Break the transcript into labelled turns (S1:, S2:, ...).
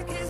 S1: like
S2: it's